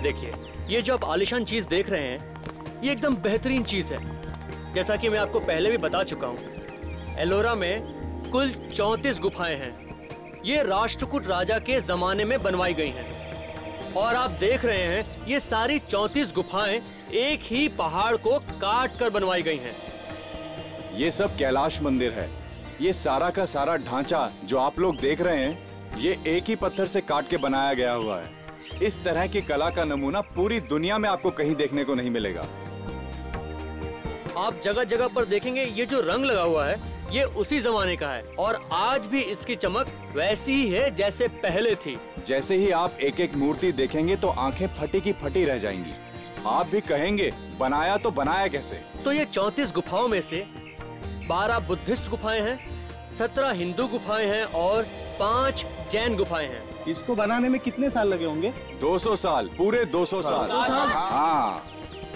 देखिए, ये जो आप आलिशान चीज़ देख रहे हैं, ये एकदम बेहतरीन चीज़ है। जैसा कि मैं आपको पहले भी बता चुका हूँ, एलोरा में कुल चौंतीस गुफाएँ हैं। ये राष्ट्रकूट राजा के जमाने में बनवाई गई हैं। और आप देख रहे हैं, ये सारी चौंतीस गुफाएँ एक ही पहाड़ को काट कर बनवाई गई हैं। ये सब कैलाश मंदिर है। ये सारा का सारा ढांचा जो आप लोग देख रहे हैं, ये एक ही पत्थर से काट के बनाया गया हुआ है। इस तरह की कला का नमूना पूरी दुनिया में आपको कहीं देखने को नहीं मिलेगा। आप जगह जगह पर देखेंगे ये जो रंग लगा हुआ है ये उसी जमाने का है। और आज भी इसकी चमक वैसी ही है जैसे पहले थी। जैसे ही आप एक एक मूर्ति देखेंगे तो आँखें फटी की फटी रह जाएँगी। आप भी कहेंगे बनाया तो बनाया कैसे? तो ये चौतीस गुफाओं में से बारह बुद्धिस्ट गुफाएँ हैं सत्रह हिंदू गुफाएँ हैं और पाँच जैन गुफाएँ हैं। इसको बनाने में कितने साल लगे होंगे? 200 साल पूरे 200 साल। साल? हाँ।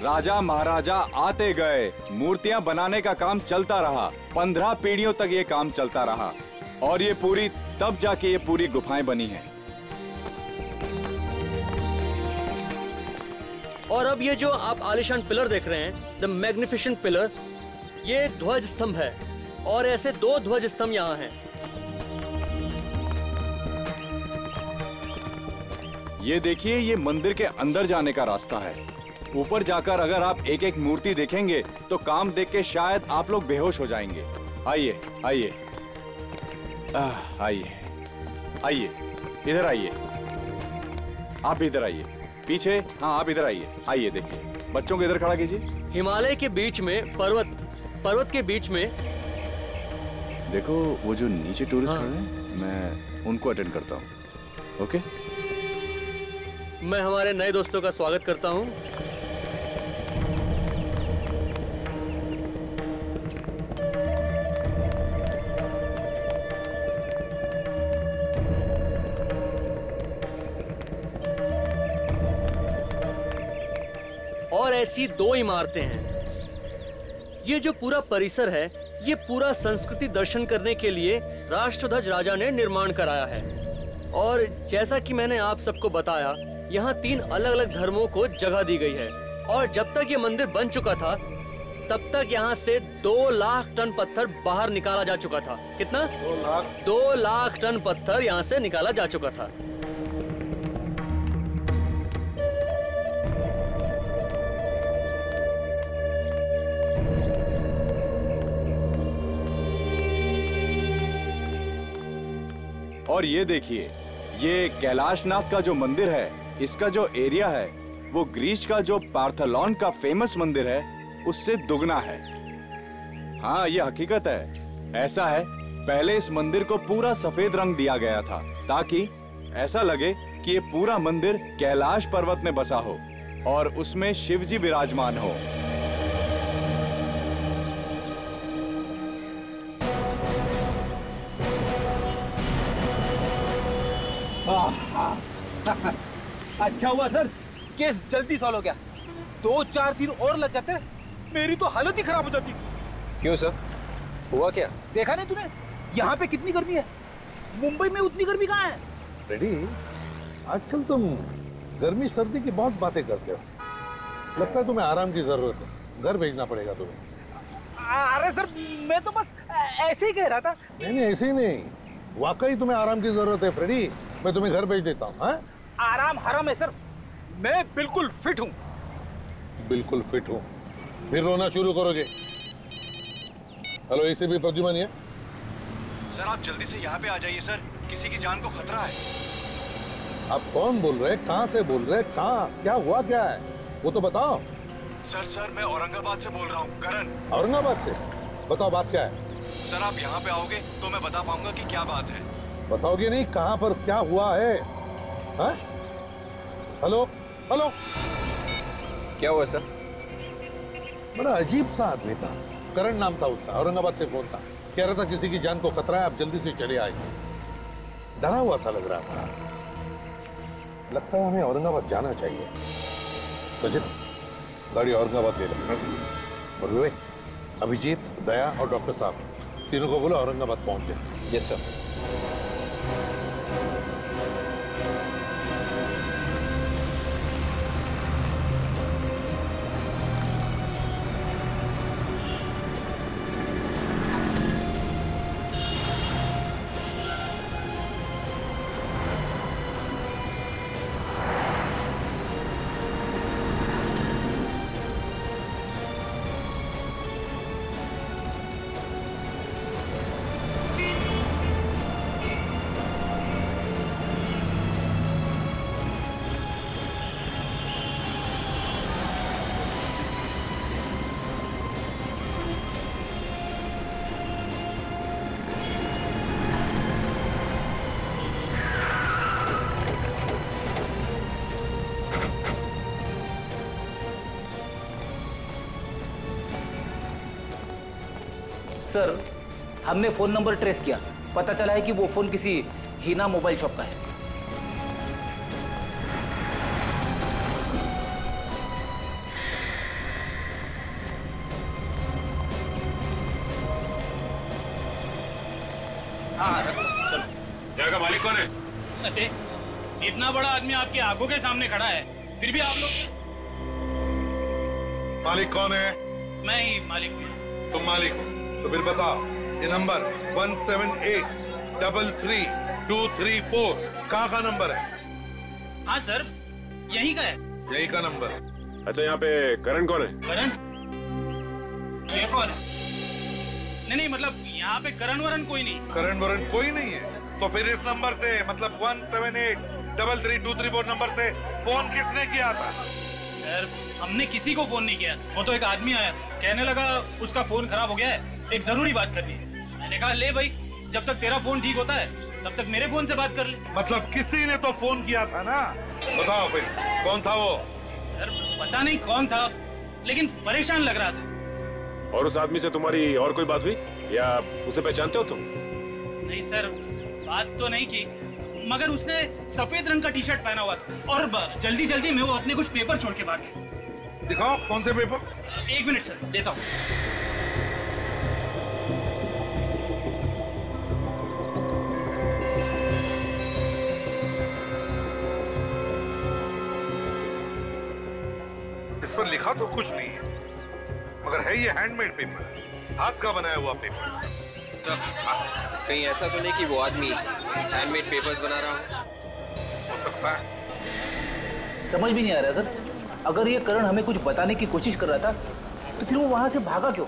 राजा महाराजा आते गए। मूर्तियाँ बनाने का काम चलता रहा। पंद्रह पीढ़ियों तक ये काम चलता रहा। और ये पूरी तब जाके ये पूरी गुफाएँ बनी हैं। और अब ये जो आप आलिशान पिलर देख रहे हैं द मैग्निफिशेंट पिलर ये ध्वज स्तंभ है। और ऐसे दो ध्वज स्तंभ यहाँ हैं। ये देखिए ये मंदिर के अंदर जाने का रास्ता है। ऊपर जाकर अगर आप एक एक मूर्ति देखेंगे तो काम देख के शायद आप लोग बेहोश हो जाएँगे। आइए आइए। आइए। आइए इधर आइए। आप इधर आइए। पीछे हाँ आप इधर आइए। आइए देखिए। बच्चों को इधर खड़ा कीजिए। हिमालय के बीच में पर्वत पर्वत के बीच में। देखो वो जो नीचे टूरिस्ट हाँ। खड़े हैं मैं उनको अटेंड करता हूँ। ओके? मैं हमारे नए दोस्तों का स्वागत करता हूँ। और ऐसी दो इमारतें हैं। ये जो पूरा परिसर है, ये पूरा संस्कृति दर्शन करने के लिए राष्ट्रध्वज राजा ने निर्माण कराया है। और जैसा कि मैंने आप सबको बताया यहाँ तीन अलग अलग धर्मों को जगह दी गई है। और जब तक ये मंदिर बन चुका था तब तक यहाँ से दो लाख टन पत्थर बाहर निकाला जा चुका था। कितना? दो लाख। दो लाख टन पत्थर यहाँ से निकाला जा चुका था। और ये देखिए ये कैलाशनाथ का जो मंदिर है इसका जो एरिया है, वो ग्रीस का जो पार्थलॉन का फ़ेमस मंदिर है, उससे दुगना है। हाँ ये हकीकत है। ऐसा है, पहले इस मंदिर को पूरा सफ़ेद रंग दिया गया था, ताकि ऐसा लगे कि ये पूरा मंदिर कैलाश पर्वत में बसा हो, और उसमें शिव जी विराजमान हो। अच्छा हुआ सर केस जल्दी सॉल्व हो गया। दो चार दिन और लग जाते मेरी तो हालत ही खराब हो जाती। क्यों सर? हुआ क्या? देखा नहीं तूने? यहाँ पे कितनी गर्मी है? मुंबई में उतनी गर्मी कहाँ है? रेडी आजकल तुम गर्मी सर्दी की बहुत बातें करते हो। लगता है तुम्हें आराम की ज़रूरत है। घर भेजना पड़ेगा तुम्हें। अरे सर मैं तो बस ऐसे ही कह रहा था। नहीं नहीं ऐसे ही नहीं। वाकई तुम्हें आराम की ज़रूरत है फ्रेडी मैं तुम्हें घर भेज देता हूँ हाँ? आराम हराम है सर। मैं बिल्कुल फिट हूँ। बिल्कुल फिट हूँ। फिर रोना शुरू करोगे। हेलो इसे भी प्रद्युमन है सर आप जल्दी से यहाँ पे आ जाइए सर। किसी की जान को खतरा है। आप कौन बोल रहे हैं? कहाँ से बोल रहे हैं? कहाँ? क्या हुआ क्या है? वो तो बताओ। सर सर मैं औरंगाबाद से बोल रहा हूँ। करण। औरंगाबाद से? बताओ बात क्या है? सर आप यहाँ पे आओगे तो मैं बता पाऊँगा कि क्या बात है। बताओगे नहीं कहाँ पर क्या हुआ है? हाँ? हेलो? हेलो? क्या हुआ सर? बड़ा अजीब सा आदमी था। करण नाम था उसका औरंगाबाद से फ़ोन था? कह रहा था किसी की जान को खतरा है आप जल्दी से चले आइए डरा हुआ सा लग रहा था। लगता है हमें औरंगाबाद जाना चाहिए। सचिन गाड़ी औरंगाबाद ले लो। अभिजीत दया और डॉक्टर साहब तीनों को बोलो औरंगाबाद पहुँच। जाए यस सर सर हमने फ़ोन नंबर ट्रेस किया। पता चला है कि वो फ़ोन किसी हीना मोबाइल शॉप का है। हाँ रखो चलो। जगह का मालिक कौन है? अरे इतना बड़ा आदमी आपकी आँखों के सामने खड़ा है फिर भी आप लोग मालिक कौन है? मैं ही मालिक हूँ। तुम मालिक हो। तो फिर बताओ ये number one seven eight double three two three four कहाँ का नंबर है? हाँ सर यही का है। यही का नंबर अच्छा यहाँ पे करण कौन है? करण? ये कौन है? नहीं नहीं मतलब यहाँ पे करण वरण कोई नहीं। करण वरण कोई नहीं है। तो फिर इस नंबर से मतलब one seven eight double three two three four number से फ़ोन किसने किया था? सर हमने किसी को फ़ोन नहीं किया था। वो तो एक आदमी आया था। कहने लगा उसका फ़ोन खराब हो गया है। एक ज़रूरी बात करनी है। मैंने कहा ले भाई जब तक तेरा फ़ोन ठीक होता है तब तक मेरे फ़ोन से बात कर ले। मतलब किसी ने तो फ़ोन किया था ना? बताओ फिर कौन था वो? सर पता नहीं कौन था लेकिन परेशान लग रहा था। और उस आदमी से तुम्हारी और कोई बात हुई? या उसे पहचानते हो तुम? नहीं सर बात तो नहीं की मगर उसने सफ़ेद रंग का टी शर्ट पहना हुआ था। और जल्दी जल्दी में वो अपने कुछ पेपर छोड़ के भाग गया। दिखाओ कौन से पेपर? एक मिनट सर देता हूँ। इस पर लिखा तो कुछ नहीं है। मगर है ये हैंडमेड पेपर हाथ का बनाया हुआ पेपर तो कहीं ऐसा तो नहीं कि वो आदमी हैंडमेड पेपर्स बना रहा हो? हो सकता है। समझ भी नहीं आ रहा सर। अगर ये करण हमें कुछ बताने की कोशिश कर रहा था तो फिर वो वहाँ से भागा क्यों?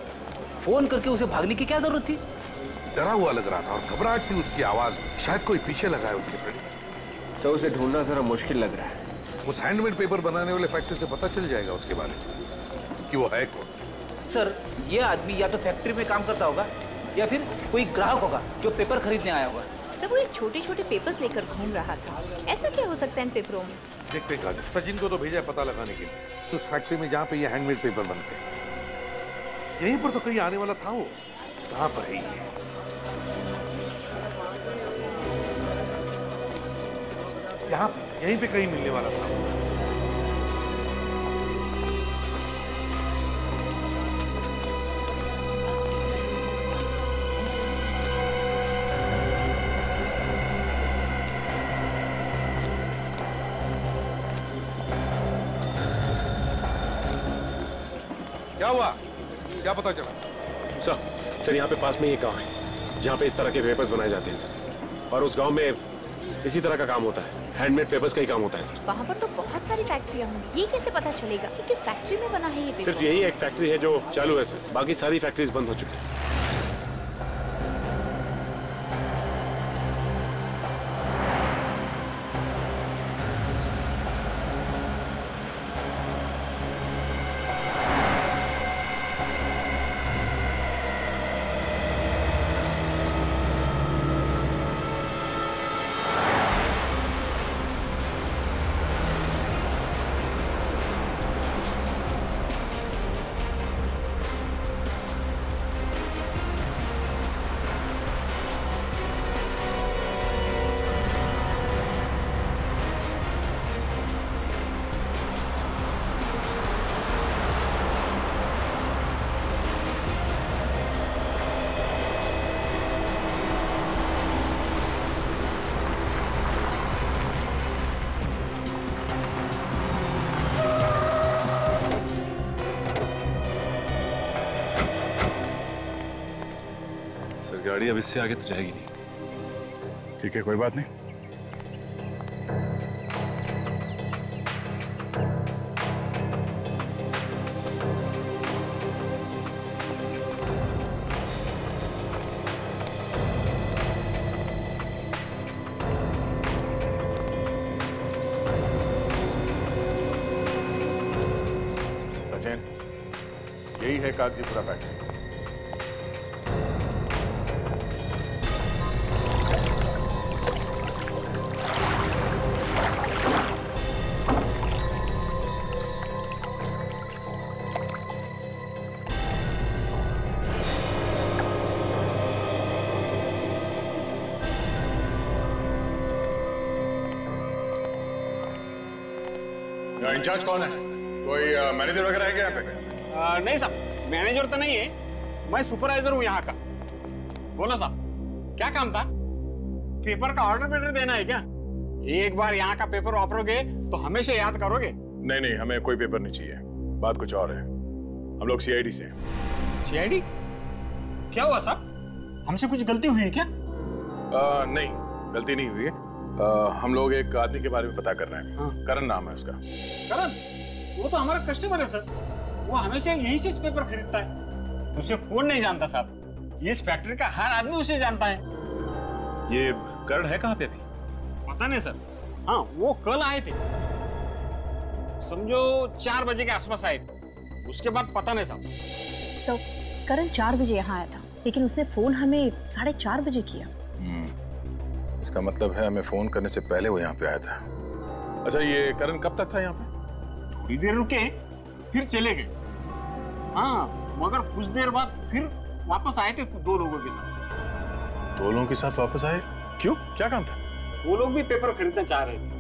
फ़ोन करके उसे भागने की क्या ज़रूरत थी? डरा हुआ लग रहा था और घबराहट थी उसकी आवाज़। में शायद कोई पीछे लगा है उसके फ्रेंड सर उसे ढूंढना जरा मुश्किल लग रहा है। उस हैंडमेड पेपर बनाने वाले फैक्ट्री से पता चल जाएगा उसके बारे में कि वो है कौन। सर ये आदमी या तो फैक्ट्री में काम करता होगा या फिर कोई ग्राहक होगा जो पेपर खरीदने आया होगा। सब वो एक छोटे छोटे पेपर्स लेकर घूम रहा था। ऐसा क्या हो सकता है इन पेपरों में? देखते हैं सचिन को तो भेजा है पता लगाने के लिए। उस फैक्ट्री में जहाँ पे ये हैंडमेड पेपर बनते हैं। यहीं पर तो कहीं आने वाला था वो। कहाँ पर है ये? यहाँ पे। यहीं पे कहीं मिलने वाला था। क्या हुआ? क्या पता चला? सर सर, यहाँ पे पास में ये गाँव है, जहाँ पे इस तरह के पेपर्स बनाए जाते हैं, सर। और उस गाँव में इसी तरह का काम होता है। हैंडमेड पेपर्स का ही काम होता है सर वहाँ पर तो बहुत सारी फैक्ट्रियाँ होंगी। ये कैसे पता चलेगा कि किस फैक्ट्री में बना है ये पेपर? सिर्फ़ यही एक फैक्ट्री है जो चालू है सर बाकी सारी फैक्ट्रीज बंद हो चुकी हैं। गाड़ी अब इससे आगे तो जाएगी नहीं। ठीक है कोई बात नहीं। यही है कागजीपुरा इंचार्ज कौन है? कोई मैनेजर वगैरह है क्या यहाँ पे? नहीं साहब मैनेजर तो नहीं है। मैं सुपरवाइजर हूँ यहाँ का। बोलो साहब क्या काम था? पेपर का ऑर्डर पेपर देना है क्या? एक बार यहाँ का पेपर वापरोगे तो हमेशा याद करोगे? नहीं नहीं हमें कोई पेपर नहीं चाहिए। बात कुछ और है। हम लोग सीआईडी से हैं। सीआईडी क्या हुआ साहब हमसे कुछ गलती हुई है क्या? आ, नहीं गलती नहीं हुई है। आ, हम लोग एक आदमी के बारे में पता कर रहे हैं। करण नाम है उसका। करण वो तो हमारा कस्टमर है सर। वो हमेशा यहीं से पेपर खरीदता है। उसे कौन नहीं जानता साहब। इस फैक्ट्री का हर आदमी उसे जानता है। ये करण है कहाँ पे अभी? पता नहीं सर। हाँ वो कल आए थे। समझो चार बजे के आसपास आए थे। उसके बाद पता नहीं साहब। सो करण चार बजे यहाँ आया था। लेकिन उसने फ़ोन हमें साढ़े चार बजे किया। हम्म, इसका मतलब है हमें फ़ोन करने से पहले वो यहाँ पे आया था। अच्छा ये करण कब तक था यहाँ पे? थोड़ी देर रुके फिर चले गए। हाँ मगर कुछ देर बाद फिर वापस आए थे दो लोगों के साथ। दो लोगों के साथ वापस आए? क्यों? क्या काम था? वो लोग भी पेपर खरीदना चाह रहे थे।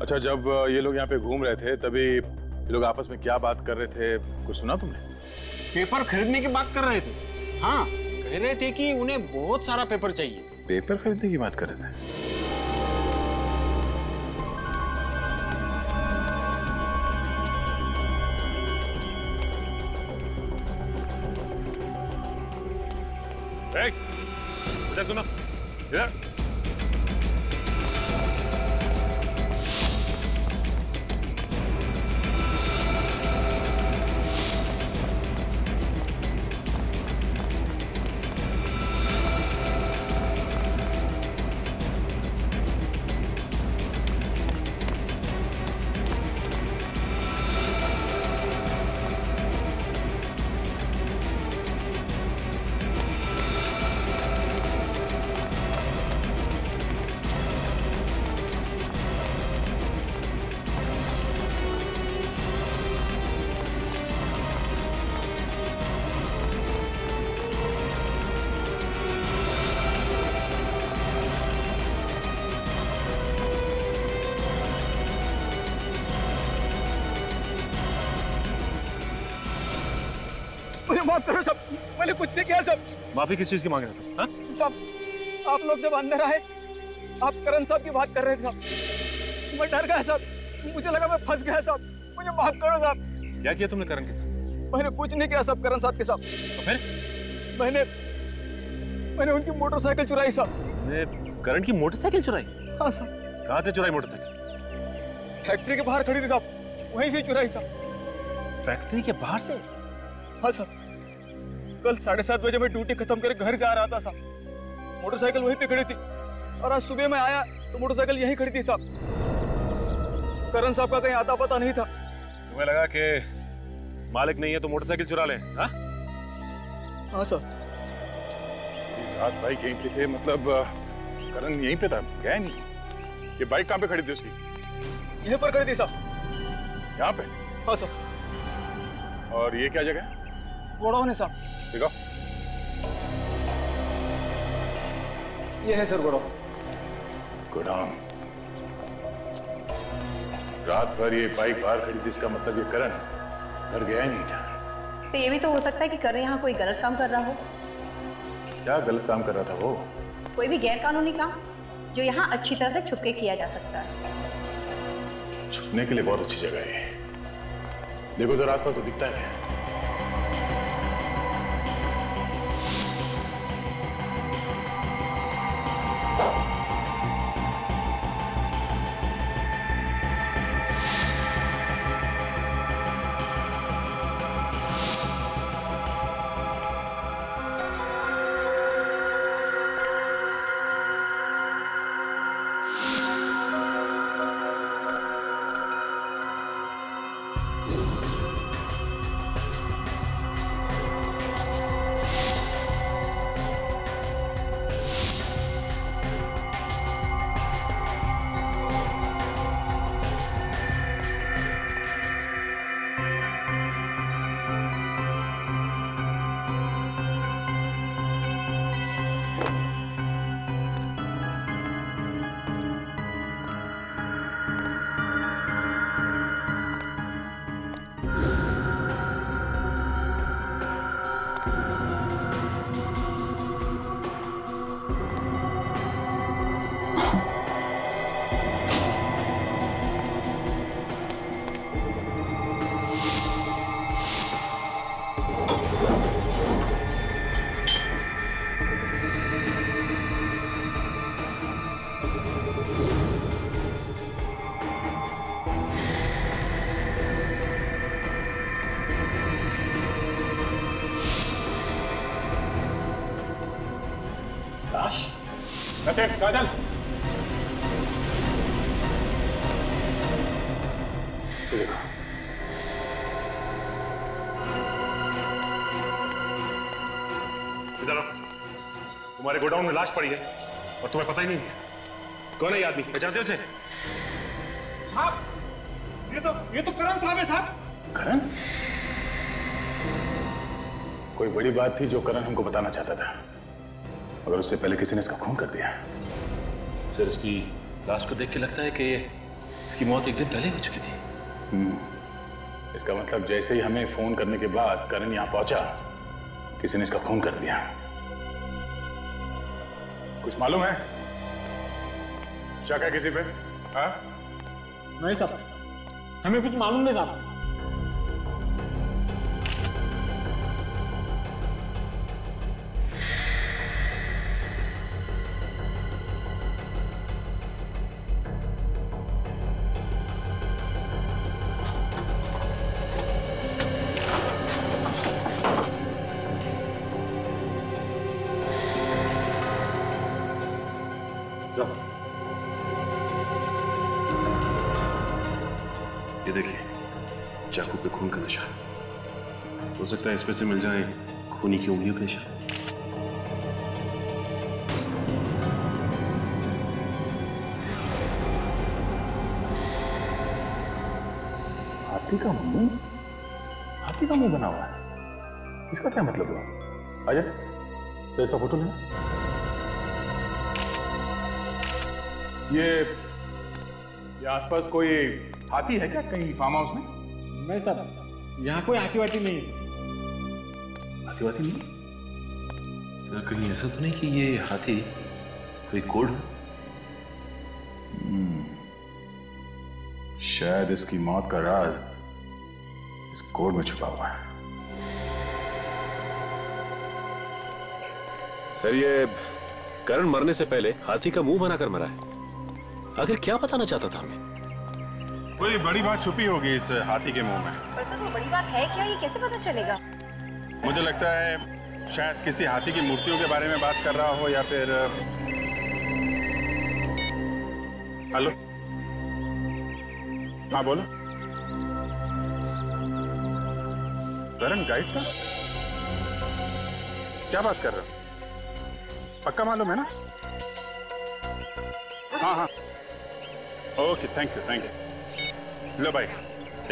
अच्छा जब ये लोग यहाँ पे घूम रहे थे तभी ये लोग आपस में क्या बात कर रहे थे कुछ सुना तुमने? पेपर खरीदने की बात कर रहे थे? हाँ कह रहे थे कि उन्हें बहुत सारा पेपर चाहिए। पेपर खरीदने की बात कर रहे थे? माफ़ करो सब। मैंने कुछ नहीं किया सब। माफ़ी किस चीज़ की मांग रहे थे? हाँ? सब। आप लोग जब अंदर आए आप करण साहब की बात कर रहे थे साहब मैं डर गया साहब मुझे लगा मैं फंस गया साहब मुझे माफ़ करो साहब क्या किया तुमने करण के साथ? मैंने कुछ नहीं किया साहब करण साहब के साथ। तो फिर? मैंने मैंने उनकी मोटरसाइकिल चुराई साहब करण की मोटरसाइकिल चुराई? हाँ साहब कहाँ से चुराई मोटरसाइकिल? फैक्ट्री के बाहर खड़ी थी साहब वहीं से चुराई साहब फैक्ट्री के बाहर से? हाँ सर कल साढ़े सात बजे मैं ड्यूटी खत्म करके घर जा रहा था साहब। मोटरसाइकिल वहीं पे खड़ी थी। और आज सुबह मैं आया तो मोटरसाइकिल यहीं खड़ी थी साहब। करण साहब का कहीं आता पता नहीं था। तुम्हें लगा कि मालिक नहीं है तो मोटरसाइकिल चुरा ले हाँ? हाँ सर रात बाइक यहीं पे थे मतलब करण यहीं पे था गया नहीं। ये बाइक कहाँ पे खड़ी थी उसकी? यहीं पर खड़ी थी साहब। यहाँ पे? हाँ सर और ये क्या जगह है? गोडाउन है साहब। देखो ये है सर गोडाउन गोडाउन रात भर ये बाइक बाहर खड़ी थी इसका मतलब ये करण घर गया ही नहीं था। तो ये भी तो हो सकता है कि करण यहाँ कोई गलत काम कर रहा हो। क्या गलत काम कर रहा था वो? कोई भी गैर कानूनी काम जो यहाँ अच्छी तरह से छुपके किया जा सकता है। छुपने के लिए बहुत अच्छी जगह है। देखो जरा आसपास तो दिखता है। काजल इधर तुम्हारे गोडाउन में लाश पड़ी है और तुम्हें पता ही नहीं है। कौन है ये आदमी? पहचानते हो उसे? साहब ये तो ये तो करण साहब है साहब। करण? कोई बड़ी बात थी जो करण हमको बताना चाहता था। मगर उससे पहले किसी ने इसका खून कर दिया। सर इसकी लाश को देख के लगता है कि इसकी मौत एक दिन पहले हो चुकी थी। हम्म। इसका मतलब जैसे ही हमें फ़ोन करने के बाद करण यहाँ पहुँचा किसी ने इसका खून कर दिया। कुछ मालूम है? शक है किसी पे? हाँ? नहीं साहब। हमें कुछ मालूम नहीं साहब। हो सकता है इसमें से मिल जाए खूनी की उंगलियों के निशान। हाथी का मुँह हाथी का मुँह बना हुआ है। इसका क्या मतलब हुआ? अजय तो इसका फ़ोटो लेना ये ये आसपास कोई हाथी है क्या कहीं फार्म हाउस में? नहीं साहब यहाँ कोई हाथी वाती नहीं है हाथी वाथी नहीं सर कहीं ऐसा तो नहीं कि ये हाथी कोई कोड हो? हम्म, शायद इसकी मौत का राज इस कोड में छुपा हुआ है। सर ये करण मरने से पहले हाथी का मुँह बनाकर मरा है। आखिर क्या बताना चाहता था हमें? कोई बड़ी बात छुपी होगी इस हाथी के मुँह में। पर सर वो बड़ी बात है क्या? ये कैसे पता चलेगा? मुझे लगता है शायद किसी हाथी की मूर्तियों के बारे में बात कर रहा हो या फिर हेलो? हाँ बोलो। करण गाइड का क्या बात कर रहे हो? पक्का मालूम है ना? हाँ हाँ। Okay thank you thank you लो भाई,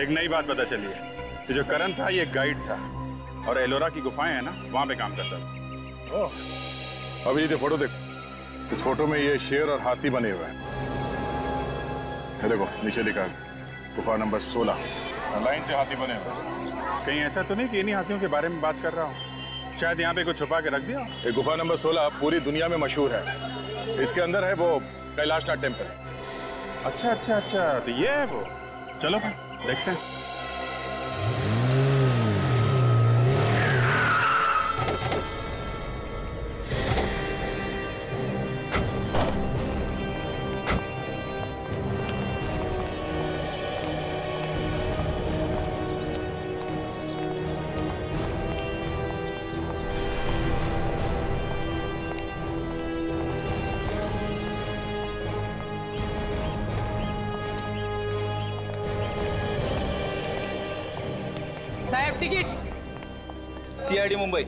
एक नई बात पता चली है। कि जो करण था, ये गाइड था। और एलोरा की गुफाएँ हैं ना वहाँ पे काम करता था ओह। अभी ये फ़ोटो देखो इस फ़ोटो में ये शेर और हाथी बने हुए हैं। ये देखो नीचे लिखा है गुफा नंबर 16 लाइन से हाथी बने हुए हैं। कहीं ऐसा तो नहीं कि इन्हीं हाथियों के बारे में बात कर रहा हूँ? शायद यहाँ पे कुछ छुपा के रख दिया ये गुफा नंबर 16 पूरी दुनिया में मशहूर है। इसके अंदर है वो कैलाशनाथ टेंपल अच्छा अच्छा अच्छा तो ये है वो। चलो भाई देखते हैं। सीआयडी मुंबई.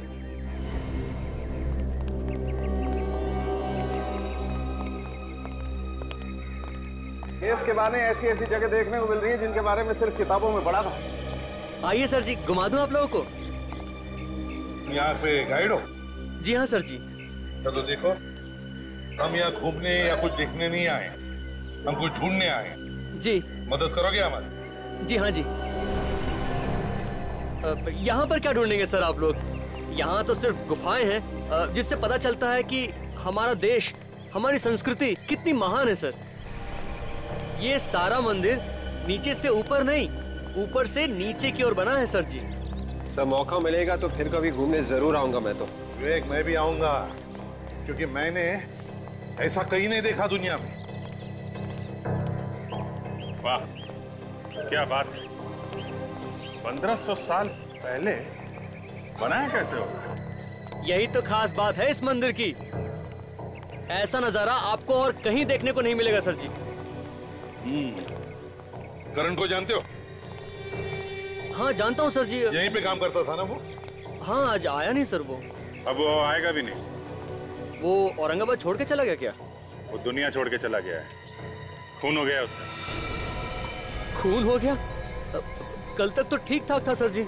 केस के बारे ऐसी ऐसी जगह देखने को मिल रही है जिनके बारे में सिर्फ़ किताबों में पढ़ा था। आइए सर जी घुमा दूँ आप लोगों को? यहाँ पे गाइड हो? जी हाँ सर जी। चलो देखो। हम यहाँ घूमने या कुछ देखने नहीं आए हम कुछ ढूँढने आए जी। मदद करोगे हमारी? जी हाँ जी। यहाँ पर क्या ढूंढेंगे सर आप लोग? यहाँ तो सिर्फ़ गुफाएँ हैं। जिससे पता चलता है कि हमारा देश हमारी संस्कृति कितनी महान है सर। ये सारा मंदिर नीचे से ऊपर नहीं ऊपर से नीचे की ओर बना है सर जी। सर मौका मिलेगा तो फिर कभी घूमने ज़रूर आऊँगा मैं तो। विवेक मैं भी आऊँगा क्योंकि मैंने ऐसा कहीं नहीं देखा दुनिया में। वाह क्या बात है। पंद्रह सौ साल पहले बनाया कैसे होगा? यही तो खास बात है इस मंदिर की। ऐसा नज़ारा आपको और कहीं देखने को नहीं मिलेगा सर जी। करण को जानते हो? हाँ जानता हूँ सर जी। यहीं पे काम करता था ना वो? हाँ आज आया नहीं सर वो। अब वो आएगा भी नहीं। वो औरंगाबाद छोड़ के चला गया क्या? वो दुनिया छोड़ के चला गया है। खून हो गया उसका। खून हो गया? कल तक तो ठीक ठाक था सर जी।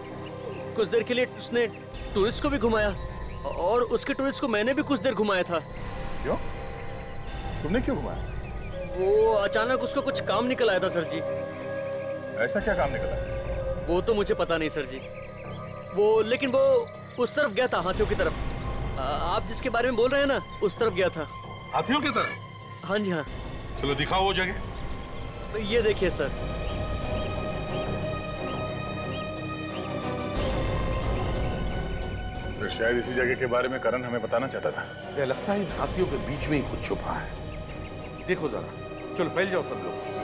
कुछ देर के लिए उसने टूरिस्ट को भी घुमाया। और उसके टूरिस्ट को मैंने भी कुछ देर घुमाया था। क्यों? तुमने क्यों घुमाया? वो अचानक उसको कुछ काम निकल आया था सर जी। ऐसा क्या काम निकला? वो तो मुझे पता नहीं सर जी। वो लेकिन वो उस तरफ़ गया था हाथियों की तरफ़। आ, आप जिसके बारे में बोल रहे हैं ना उस तरफ़ गया था। हाथियों की तरफ़? हाँ जी हाँ। चलो दिखाओ वो जगह। ये देखिए सर। तो शायद इसी जगह के बारे में करण हमें बताना चाहता था। लगता है इन हाथियों के बीच में ही कुछ छुपा है। देखो जरा, चलो फैल जाओ सब लोग।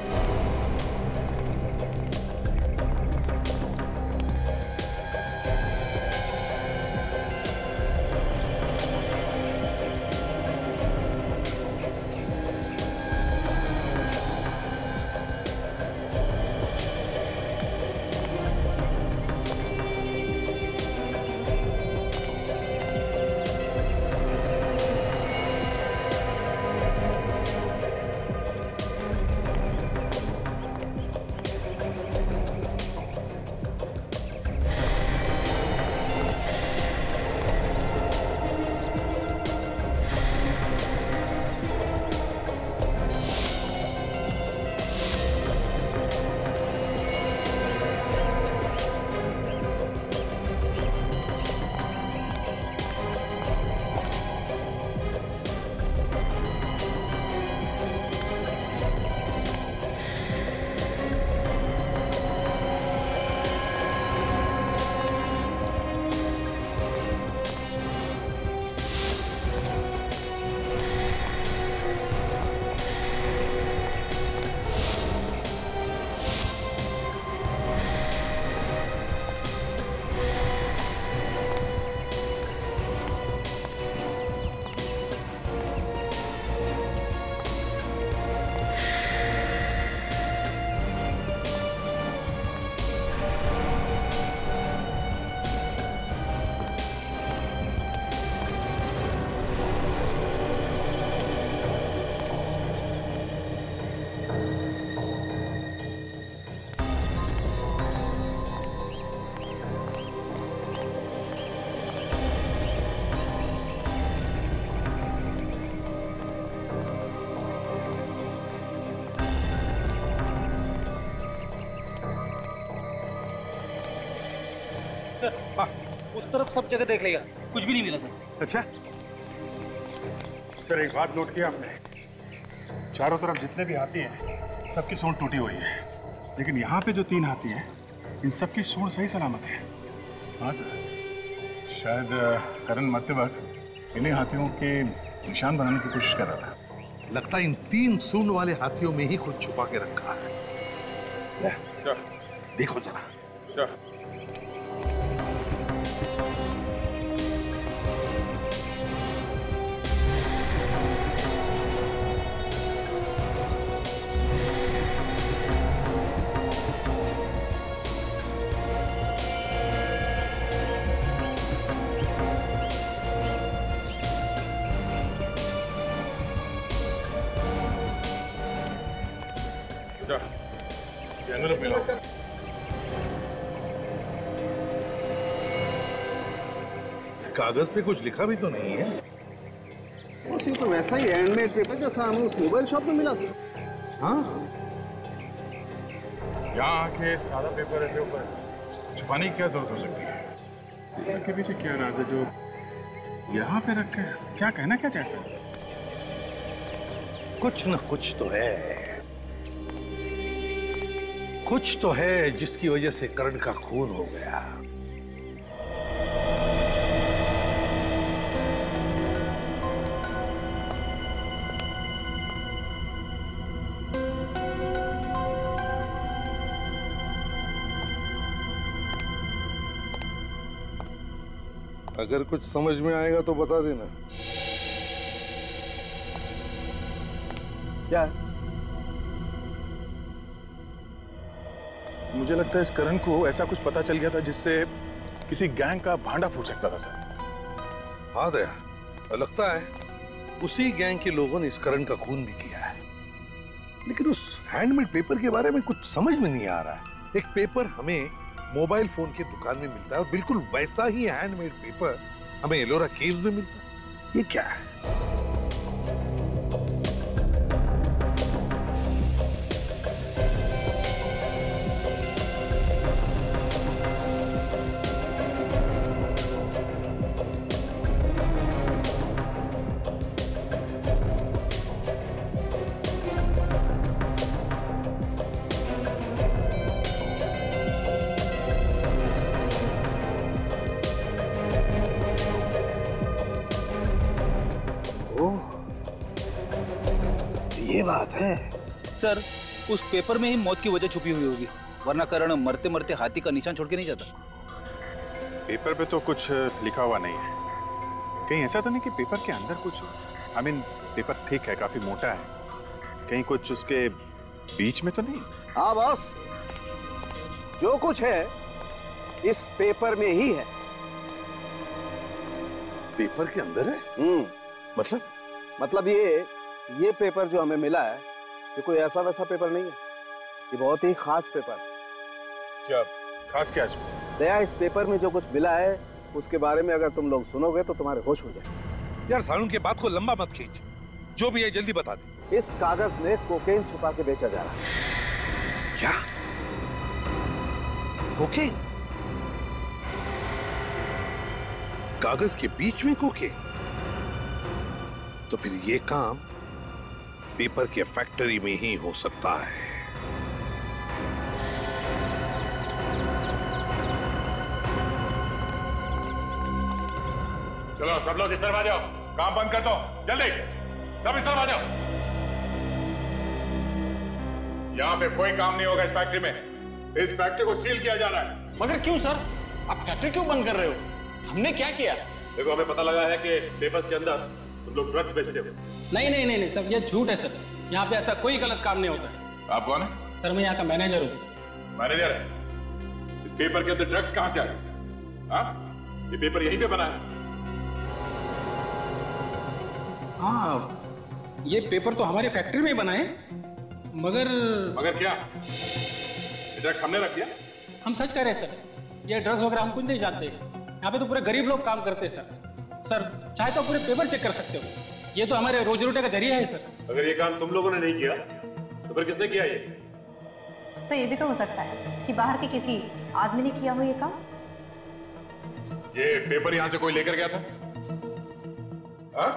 तरफ़ सब जगह देख लेगा। कुछ भी नहीं मिला सर। अच्छा। सर एक बात नोट किया आपने। चारों तरफ़ जितने भी हाथी हैं सबकी सूंड टूटी हुई है। लेकिन यहाँ पे जो तीन हाथी हैं इन सबकी सूंड सही सलामत है। हाँ सर। शायद करण मरते वक्त इन्हीं हाथियों के निशान बनाने की कोशिश कर रहा था। लगता है इन तीन सूंड वाले हाथियों में ही कुछ छुपा के रखा है। सर। देखो जरा। Sir sir. कागज़ पे कुछ लिखा भी तो नहीं है। बस ये तो वैसा ही हैंडमेड पेपर जैसा हमें उस मोबाइल शॉप में मिला था। हाँ। यहाँ आके सादा पेपर ऐसे ऊपर। छुपाने की क्या ज़रूरत हो सकती है? पेपर के पीछे क्या राज है जो यहाँ पे रखे क्या कहना क्या चाहते हैं? कुछ ना कुछ तो है। कुछ तो है जिसकी वजह से करण का खून हो गया। अगर कुछ समझ में आएगा तो बता देना। क्या? है? मुझे लगता है इस करण को ऐसा कुछ पता चल गया था जिससे किसी गैंग का भांडा फूट सकता था सर। हाँ दया। लगता है उसी गैंग के लोगों ने इस करण का खून भी किया है। लेकिन उस हैंडमेड पेपर के बारे में कुछ समझ में नहीं आ रहा है। एक पेपर हमें मोबाइल फ़ोन की दुकान में मिलता है और बिल्कुल वैसा ही हैंडमेड पेपर हमें एलोरा केव में मिलता है। ये क्या है? है। सर उस पेपर में ही मौत की वजह छुपी हुई होगी वरना करण मरते मरते हाथी का निशान छोड़ के नहीं जाता। पेपर पे तो कुछ लिखा हुआ नहीं है। कहीं ऐसा तो नहीं कि पेपर के अंदर कुछ आई मीन पेपर थिक है काफ़ी मोटा है। कहीं कुछ उसके बीच में तो नहीं? हाँ बॉस। जो कुछ है इस पेपर में ही है। पेपर के अंदर है? हम्म। मतलब? मतलब ये ये पेपर जो हमें मिला है ये कोई ऐसा वैसा पेपर नहीं है। ये बहुत ही खास पेपर है। क्या खास क्या है इसमें? दया इस पेपर में जो कुछ मिला है उसके बारे में अगर तुम लोग सुनोगे तो तुम्हारे होश हो जाए यार सालून के बात को लंबा मत खींच। जो भी है जल्दी बता दे। इस कागज़ में कोकेन छुपा के बेचा जा रहा है। क्या? कोकेन कागज़ के बीच में कोकेन तो फिर ये काम पेपर के फैक्ट्री में ही हो सकता है। चलो सब लोग इस तरफ़ आ जाओ। काम बंद कर दो। जल्दी। सब इस तरफ़ आ जाओ। यहाँ पे कोई काम नहीं होगा इस फैक्ट्री में। इस फैक्ट्री को सील किया जा रहा है। मगर क्यों सर? आप फैक्ट्री क्यों बंद कर रहे हो? हमने क्या किया? देखो हमें पता लगा है कि पेपर्स के अंदर लोग ड्रग्स बेचते हो। नहीं नहीं नहीं नहीं सर ये झूठ है सर। यहाँ पे ऐसा कोई गलत काम नहीं होता। है आप कौन है? सर मैं यहाँ का मैनेजर हूँ। मैनेजर है? इस पेपर के अंदर ड्रग्स कहाँ से आ गए हाँ? ये पेपर यहीं पे बना है। हाँ ये पेपर तो हमारे फैक्ट्री में ही बना है मगर मगर क्या? ड्रग्स हमने रख दिया। हम सच कह रहे हैं सर। ये ड्रग्स वगैरह हम कुछ नहीं जानते। यहाँ पे तो पूरे गरीब लोग काम करते हैं सर। सर चाहे तो पूरे पेपर चेक कर सकते हो। ये तो हमारे रोजी रोटी का ज़रिया है सर। अगर ये काम तुम लोगों ने नहीं किया तो फिर किसने किया ये? सर ये भी तो हो सकता है कि बाहर के किसी आदमी ने किया हो ये काम। ये पेपर यहाँ से कोई लेकर गया था? हाँ?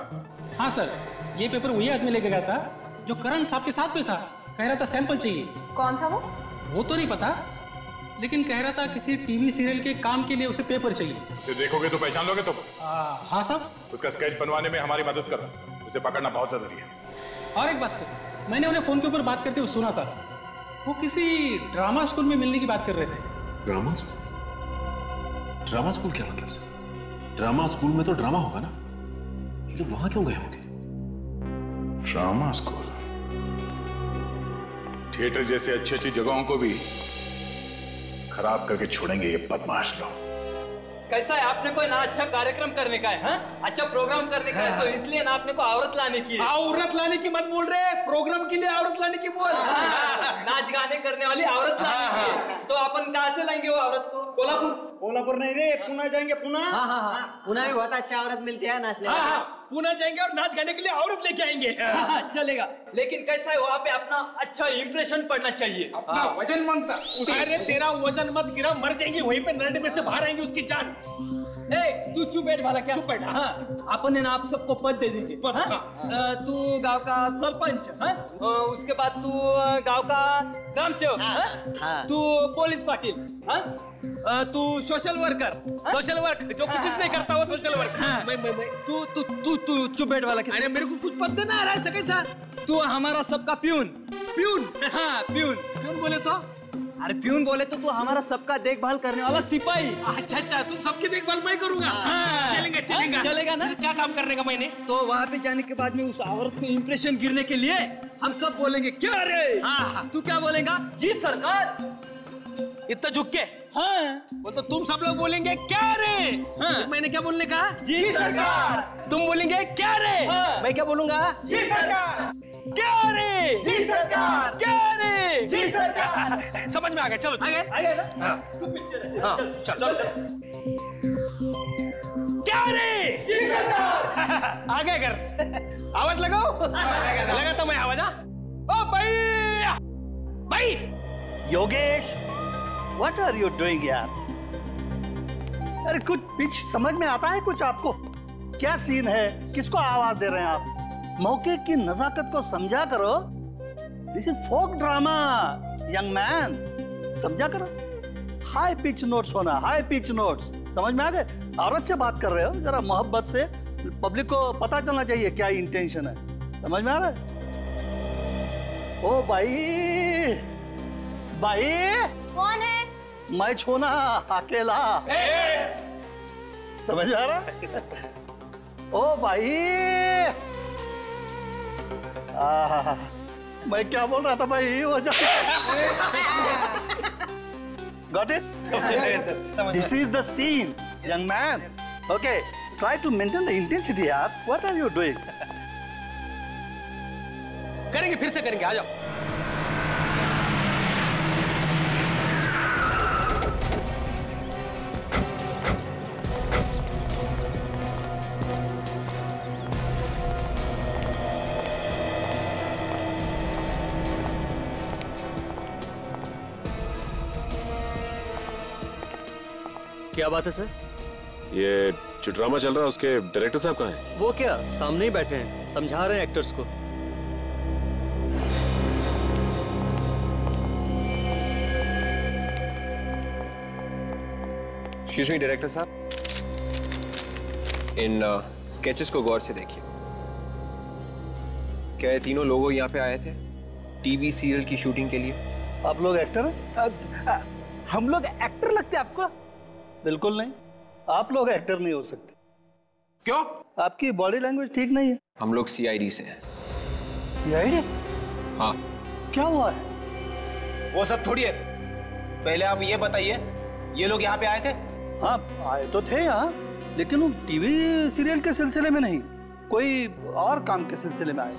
हाँ सर ये पेपर वही आदमी लेकर गया था जो करण साहब के साथ में था। कह रहा था सैंपल चाहिए। कौन था वो? वो तो नहीं पता। लेकिन कह रहा था किसी टीवी सीरियल के काम के लिए उसे पेपर चाहिए। उसे देखोगे तो पहचान लोगे तुम आ, हाँ साहब उसका स्केच बनवाने में हमारी मदद करना उसे पकड़ना बहुत ज़रूरी है। और एक बात सर मैंने उन्हें फ़ोन के ऊपर बात करते हुए सुना था। वो किसी ड्रामा स्कूल में मिलने की बात कर रहे थे। Drama school? ड्रामा स्कूल क्या मतलब सर? ड्रामा स्कूल में तो ड्रामा होगा ना। ये लोग वहाँ क्यों गए होंगे? Drama school. थिएटर जैसे अच्छी अच्छी जगहों को भी खराब करके छोड़ेंगे ये बदमाश लोग। कैसा है? आपने कोई ना अच्छा कार्यक्रम करने का है हा? अच्छा प्रोग्राम करने का है तो इसलिए ना आपने को औरत लाने की औरत लाने की मत बोल रहे प्रोग्राम के लिए औरत लाने की बोल। हाँ, नाच गाने करने वाली औरत लाने की तो अपन कहा से लाएँगे वो औरत को? कोल्हापुर। कोल्हापुर नहीं रे पुणे जाएँगे पुणे। हाँ हाँ हाँ। पुणे में बहुत अच्छा औरत मिलती है नाचने हाँ हाँ पुणे जाएँगे और नाच गाने के लिए औरत लेके आएँगे। हाँ, हाँ, चलेगा। लेकिन कैसा है वहाँ पे अपना अच्छा इम्प्रेशन पड़ना चाहिए। अपना वज़न मत अरे तेरा वज़न मत गिरा मर जाएँगे वहीं पे नरडे में से बाहर आएँगे उसकी जान। ए तू चुप बैठ वाला क्या? चुप बैठ, हाँ अपन है ना आप सबको पद दे देंगे। पद, हाँ? हाँ। अ, तू गाँव का सरपंच हाँ? उसके बाद तू गाँव का ग्राम सेवक हाँ? तू पुलिस पाटिल हाँ? तू सोशल वर्कर सोशल वर्क जो कुछ नहीं करता वो सोशल वर्क। हाँ। मैं मैं मैं। तू तू तू तू चुप बैठ वाला क्या? अरे मेरे को कुछ पद देना आ रहा है कैसा? तू हमारा सबका प्यून। प्यून? हाँ प्यून। प्यून बोले तो? अरे प्यून बोले तो तू हमारा सबका देखभाल करने वाला सिपाही। अच्छा अच्छा तुम सबकी देखभाल मैं करूँगा। हाँ। चलेगा चलेगा। चलेगा ना? क्या काम करने का मैंने? तो वहाँ पे जाने के बाद में उस औरत पे इम्प्रेशन गिरने के लिए हम सब बोलेंगे क्या रे? हाँ। तू क्या बोलेगा? जी सरकार। इतना झुक के? हाँ। बोल तो तुम सब लोग बोलेंगे क्या रे? हाँ। मैंने क्या बोलने कहा? जी सरकार। तुम बोलेंगे क्या रे? हाँ। मैं क्या बोलूँगा? जी सरकार। क्या रे जी सरकार क्या रे जी सरकार समझ में आ गया चलो आगे आगे ना? हाँ। तू पीछे हाँ, चल चल, चल चल। चल। क्या रे जी सरकार आ गया कर। आवाज़ लगाओ। लगाता मैं आवाज़ हाँ। ओ भाई भाई! Yogesh what are you doing यार अरे कुछ पिच समझ में आता है कुछ आपको? क्या सीन है? किसको आवाज़ दे रहे हैं आप? मौके की नजाकत को समझा करो। This is folk drama young man समझा करो। हाई पिच नोट्स होना हाई पिच नोट्स समझ में आ गए? औरत से बात कर रहे हो जरा मोहब्बत से। पब्लिक को पता चलना चाहिए क्या इंटेंशन है। समझ में आ रहा है? ओ भाई भाई। कौन है? मैं छोना अकेला। समझ में आ रहा है? ओ भाई। मैं क्या बोल रहा था भाई? हो this is the scene young man okay try to maintain the intensity यार व्हाट आर यू डूइंग करेंगे, फिर से करेंगे, आ जाओ। क्या बात है सर? ये जो ड्रामा चल रहा है उसके डायरेक्टर साहब कहाँ हैं? वो क्या सामने ही बैठे हैं समझा रहे हैं एक्टर्स को। एक्सक्यूज मी डायरेक्टर साहब इन स्केचेस को गौर से देखिए। क्या ये तीनों लोगों यहाँ पे आए थे? टीवी सीरियल की शूटिंग के लिए? आप लोग एक्टर हैं? हम लोग एक्टर लगते हैं आपको? बिल्कुल नहीं। आप लोग एक्टर नहीं हो सकते। क्यों? आपकी बॉडी लैंग्वेज ठीक नहीं है। हम लोग सीआईडी से हैं। सीआईडी हाँ। क्या हुआ है? वो सब छोड़िए पहले आप ये बताइए ये लोग यहाँ पे आए थे? हाँ आए तो थे यहाँ लेकिन वो टीवी सीरियल के सिलसिले में नहीं। कोई और काम के सिलसिले में आए।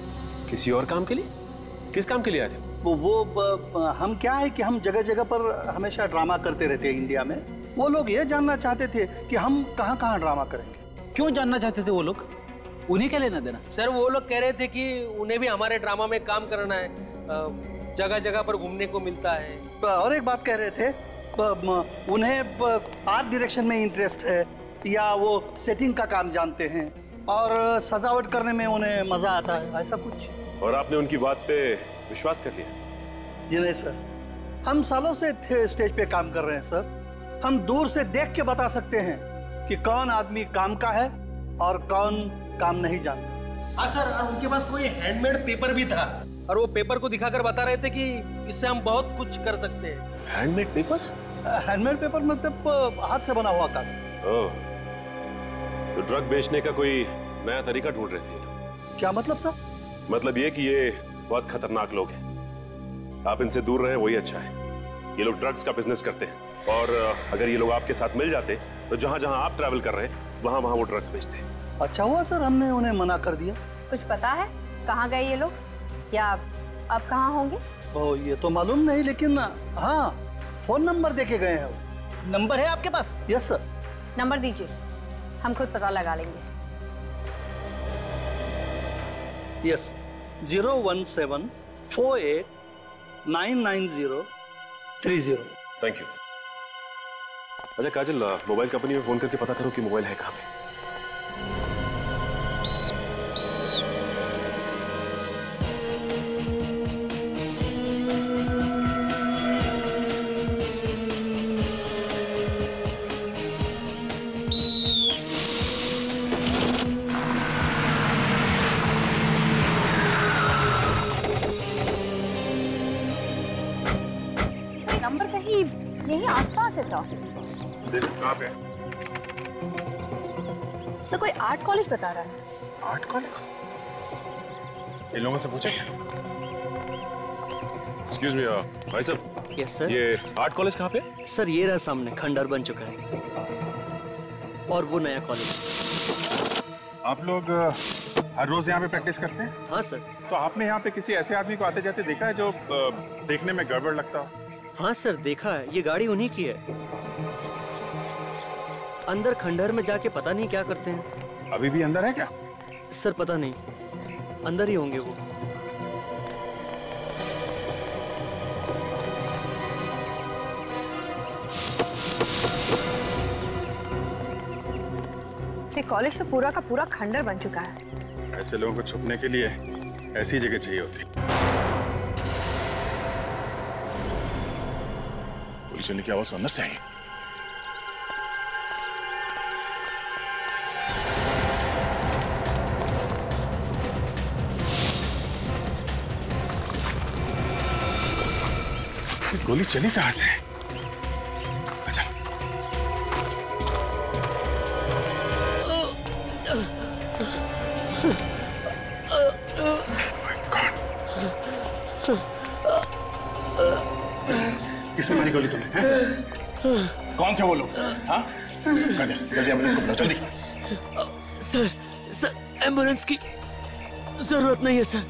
किसी और काम के लिए? किस काम के लिए आए थे? वो वो ब, ब, हम क्या है कि हम जगह जगह पर हमेशा ड्रामा करते रहते हैं इंडिया में। वो लोग ये जानना चाहते थे कि हम कहाँ कहाँ ड्रामा करेंगे। क्यों जानना चाहते थे वो लोग? उन्हें क्या लेना देना। सर वो लोग कह रहे थे कि उन्हें भी हमारे ड्रामा में काम करना है। जगह जगह पर घूमने को मिलता है। और एक बात कह रहे थे उन्हें आर्ट डायरेक्शन में इंटरेस्ट है या वो सेटिंग का काम जानते हैं और सजावट करने में उन्हें मज़ा आता है ऐसा कुछ। और आपने उनकी बात पे विश्वास कर लिया? जी नहीं सर। हम सालों से थे स्टेज पे काम कर रहे हैं सर। हम दूर से देख के बता सकते हैं कि कौन आदमी काम का है और कौन काम नहीं जानता। हाँ सर और उनके पास कोई हैंडमेड पेपर भी था। और वो पेपर को दिखाकर बता रहे थे कि इससे हम बहुत कुछ कर सकते हैं। हैंडमेड पेपर्स हैंडमेड पेपर मतलब हाथ से बना हुआ कागज़ ओह तो ड्रग बेचने का कोई नया तरीका ढूंढ रहे थे क्या मतलब सर? मतलब ये कि ये बहुत खतरनाक लोग हैं। आप इनसे दूर रहें वही अच्छा है। ये लोग ड्रग्स का बिज़नेस करते हैं। और अगर ये लोग आपके साथ मिल जाते तो जहाँ जहाँ आप ट्रैवल कर रहे हैं वहाँ वहाँ वो ड्रग्स बेचते हैं अच्छा हुआ सर हमने उन्हें मना कर दिया। कुछ पता है? कहाँ गए ये लोग? या अब कहाँ होंगे? ओ ये तो मालूम नहीं लेकिन हाँ फ़ोन नंबर देके गए हैं वो। नंबर है आपके पास? यस सर नंबर दीजिए। हम खुद पता लगा लेंगे। Yes zero one seven four eight nine nine zero three zero thank you अच्छा काजल मोबाइल कंपनी में फ़ोन करके पता करो कि मोबाइल है कहाँ पे। नंबर पे यही आसपास है सर कहाँ सर कोई आर्ट कॉलेज बता रहा है। Art college? इन लोगों से पूछे एक्सक्यूज मी भाई साहब। यस सर ये आर्ट कॉलेज कहाँ पे? सर ये रहा सामने खंडर बन चुका है। और वो नया कॉलेज। आप लोग हर रोज यहाँ पे प्रैक्टिस करते हैं? हाँ सर। तो आपने यहाँ पे किसी ऐसे आदमी को आते जाते देखा है जो देखने में गड़बड़ लगता हो? हाँ सर देखा है। ये गाड़ी उन्हीं की है। अंदर खंडहर में जाके पता नहीं क्या करते हैं। अभी भी अंदर है क्या? सर पता नहीं। अंदर ही होंगे वो। कॉलेज तो पूरा का पूरा खंडर बन चुका है। ऐसे लोगों को छुपने के लिए ऐसी जगह चाहिए होती। चलने की आवाज़ अंदर से आई। गोली चली कहाँ से? अच्छा। किसने मारी गोली तुम्हें? कौन थे वो लोग हाँ? जल्दी एंबुलेंस को बुलाओ, जल्दी। सर सर एंबुलेंस की ज़रूरत नहीं है, सर।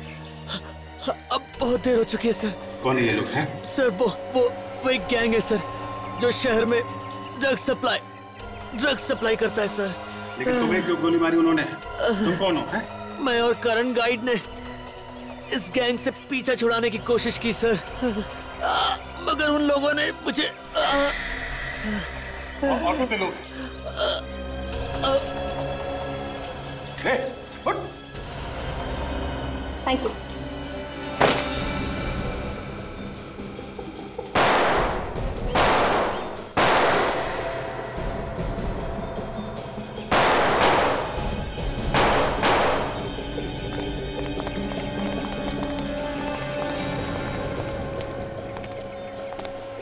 अब बहुत देर हो चुकी है, सर। कौन है ये लोग हैं? सर वो वो वो एक गैंग है सर जो शहर में ड्रग सप्लाई ड्रग सप्लाई करता है सर। लेकिन तुम्हें क्यों गोली मारी उन्होंने? तुम कौन हो हैं? मैं और करण गाइड ने इस गैंग से पीछा छुड़ाने की कोशिश की सर। आ, मगर उन लोगों ने मुझे आ, ऑटो पे लोग थैंक यू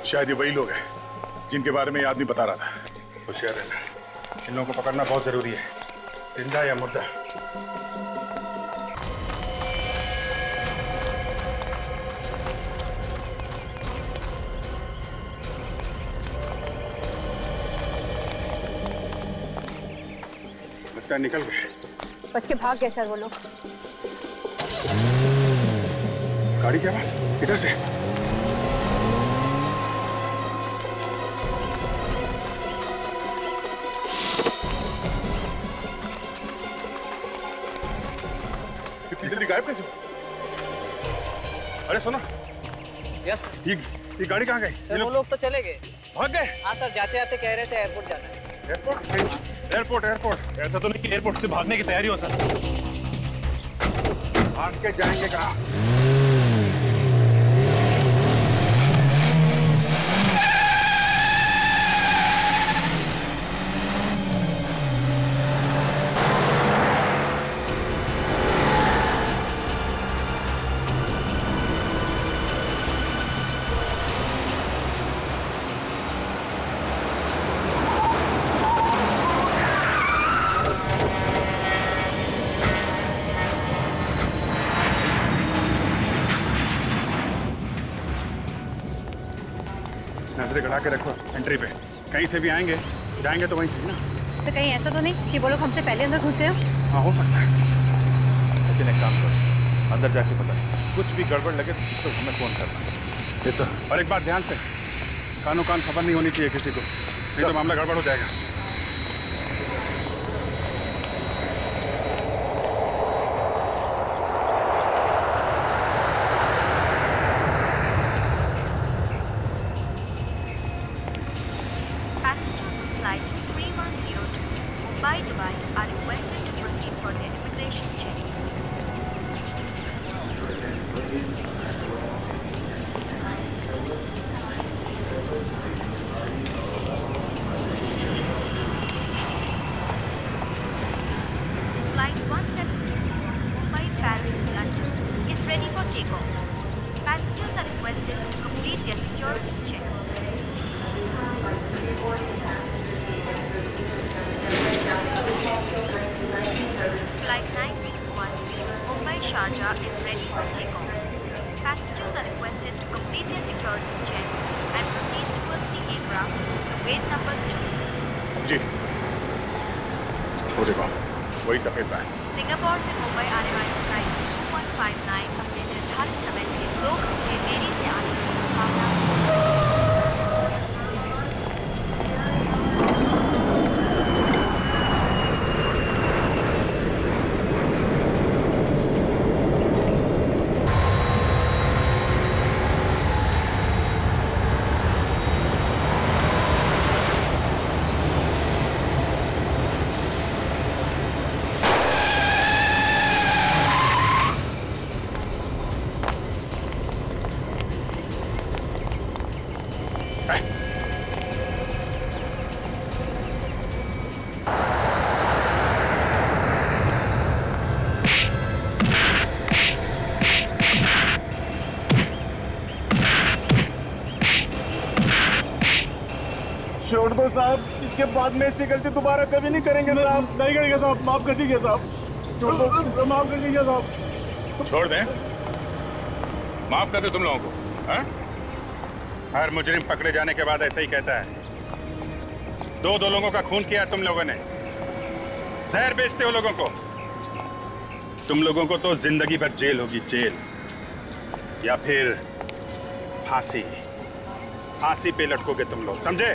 शायद ये वही लोग हैं जिनके बारे में ये आदमी बता रहा था। होशियार रहना। इन लोगों को पकड़ना बहुत ज़रूरी है। ज़िंदा या मुर्दा। लगता है निकल गए बच के भाग गए सर वो लोग। गाड़ी के पास? इधर से। इतनी गायब कैसे? अरे सुनो। यस ये ये गाड़ी कहाँ गई? सर वो लोग लोग तो चले गए। भाग गए? हाँ सर जाते जाते कह रहे थे एयरपोर्ट जाना है। एयरपोर्ट एयरपोर्ट एयरपोर्ट ऐसा तो नहीं कि एयरपोर्ट से भागने की तैयारी हो सर। भाग के जाएँगे कहाँ? गड़ा के रखो एंट्री पे। कहीं से भी आएँगे जाएँगे तो वहीं से ना? सर कहीं ऐसा तो नहीं कि वो लोग हमसे पहले अंदर घुस गए हो। हाँ हो सकता है। सचिन एक काम करो। अंदर जाके पता कुछ भी गड़बड़ लगे तो हमें फ़ोन करना सर और एक बात ध्यान से कानों कान खबर नहीं होनी चाहिए किसी को। नहीं तो मामला गड़बड़ हो जाएगा। साहब इसके बाद में ऐसी गलती दोबारा कभी नहीं करेंगे साहब। नहीं करेंगे साहब माफ़ कर दीजिए साहब। छोड़ दो माफ़ कर दीजिए साहब। छोड़ दें? माफ़ कर दो तुम लोगों को हाँ? हर मुजरिम पकड़े जाने के बाद ऐसा ही कहता है। दो दो लोगों का खून किया तुम लोगों ने। जहर बेचते हो लोगों को। तुम लोगों को तो ज़िंदगी भर जेल होगी जेल। या फिर फांसी। फांसी पे लटकोगे तुम लोग समझे?